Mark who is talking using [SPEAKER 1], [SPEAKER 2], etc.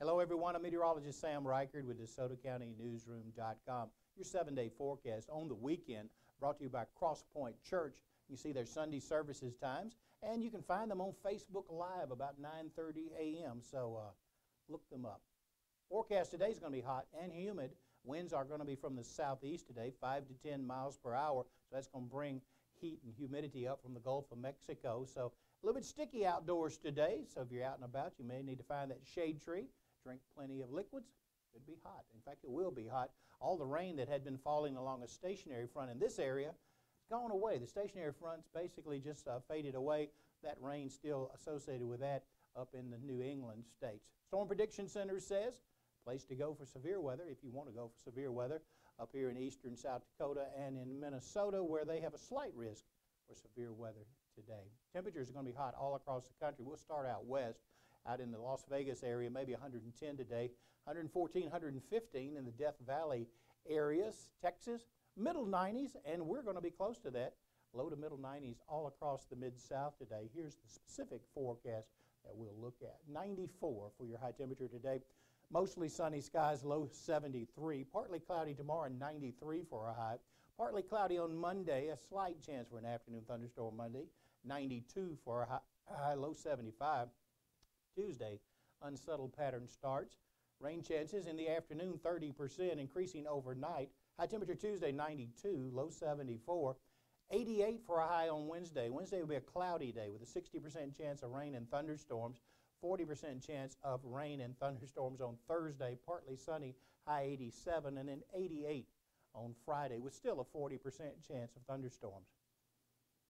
[SPEAKER 1] Hello, everyone. I'm meteorologist Sam Rikard with DeSotoCountyNewsroom.com. Your seven-day forecast on the weekend brought to you by CrossPointe Church. You see their Sunday services times, and you can find them on Facebook Live about 9:30 a.m. So uh, look them up. Forecast today is going to be hot and humid. Winds are going to be from the southeast today, 5 to 10 miles per hour. So that's going to bring heat and humidity up from the Gulf of Mexico. So a little bit sticky outdoors today. So if you're out and about, you may need to find that shade tree. Drink plenty of liquids. It'd be hot. In fact, it will be hot. All the rain that had been falling along a stationary front in this area has gone away. The stationary front's basically just uh, faded away. That rain still associated with that up in the New England states. Storm Prediction Center says place to go for severe weather if you want to go for severe weather up here in eastern South Dakota and in Minnesota where they have a slight risk for severe weather today. Temperatures are going to be hot all across the country. We'll start out west out in the Las Vegas area, maybe 110 today, 114, 115 in the Death Valley areas, Texas, middle 90s, and we're going to be close to that. Low to middle 90s all across the Mid South today. Here's the specific forecast that we'll look at 94 for your high temperature today. Mostly sunny skies, low 73. Partly cloudy tomorrow, 93 for a high. Partly cloudy on Monday, a slight chance for an afternoon thunderstorm Monday, 92 for a high, high low 75. Tuesday, unsettled pattern starts. Rain chances in the afternoon 30%, increasing overnight. High temperature Tuesday 92, low 74. 88 for a high on Wednesday. Wednesday will be a cloudy day with a 60% chance of rain and thunderstorms. 40% chance of rain and thunderstorms on Thursday, partly sunny, high 87, and then 88 on Friday with still a 40% chance of thunderstorms.